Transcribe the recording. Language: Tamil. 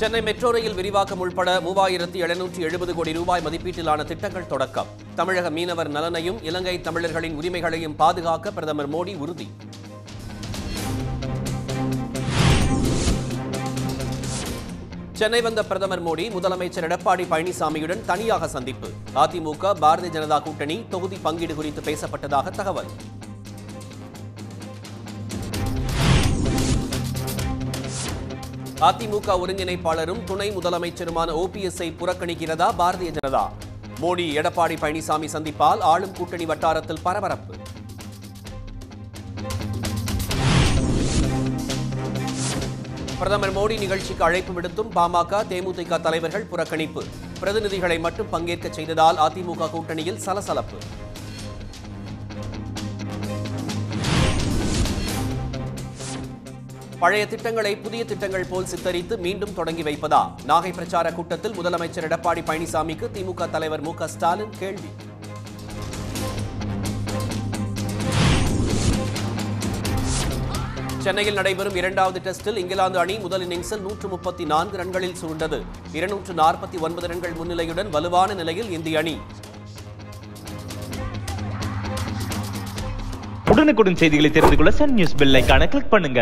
சென்னை மெட்ரோ ரயில் விரிவாக்கம் உள்பட மூவாயிரத்தி எழுநூற்றி எழுபது கோடி ரூபாய் மதிப்பீட்டிலான திட்டங்கள் தொடக்கம். தமிழக மீனவர் நலனையும் இலங்கை தமிழர்களின் உரிமைகளையும் பாதுகாக்க பிரதமர் மோடி உறுதி. சென்னை வந்த பிரதமர் மோடி முதலமைச்சர் எடப்பாடி பழனிசாமியுடன் தனியாக சந்திப்பு. அதிமுக பாரதிய ஜனதா கூட்டணி தொகுதி பங்கீடு குறித்து பேசப்பட்டதாக தகவல். அதிமுக ஒருங்கிணைப்பாளரும் துணை முதலமைச்சருமான ஓபிஎஸ்ஐ புறக்கணிக்கிறதா பாரதிய ஜனதா? மோடி எடப்பாடி பழனிசாமி சந்திப்பால் ஆளும் கூட்டணி வட்டாரத்தில் பரபரப்பு. பிரதமர் மோடி நிகழ்ச்சிக்கு அழைப்பு விடுத்தும் பாமக தேமுதிக தலைவர்கள் புறக்கணிப்பு. பிரதிநிதிகளை மட்டும் பங்கேற்க செய்ததால் அதிமுக கூட்டணியில் சலசலப்பு. பழைய திட்டங்களை புதிய திட்டங்கள் போல் சித்தரித்து மீண்டும் தொடங்கி வைப்பதா? நாகை பிரச்சார கூட்டத்தில் முதலமைச்சர் எடப்பாடி பழனிசாமிக்கு திமுக தலைவர் மு ஸ்டாலின் கேள்வி. சென்னையில் நடைபெறும் இரண்டாவது டெஸ்டில் இங்கிலாந்து அணி முதல் இன்னிங்ஸில் நூற்று முப்பத்தி நான்கு ரன்களில் சுருண்டது இருநூற்று நாற்பத்தி ஒன்பது ரன்கள் முன்னிலையுடன் வலுவான நிலையில் இந்திய அணி. உடனுக்குடன் செய்திகளை தெரிந்து கொள்ள சன் நியூஸ் பெல் கிளிக் பண்ணுங்க.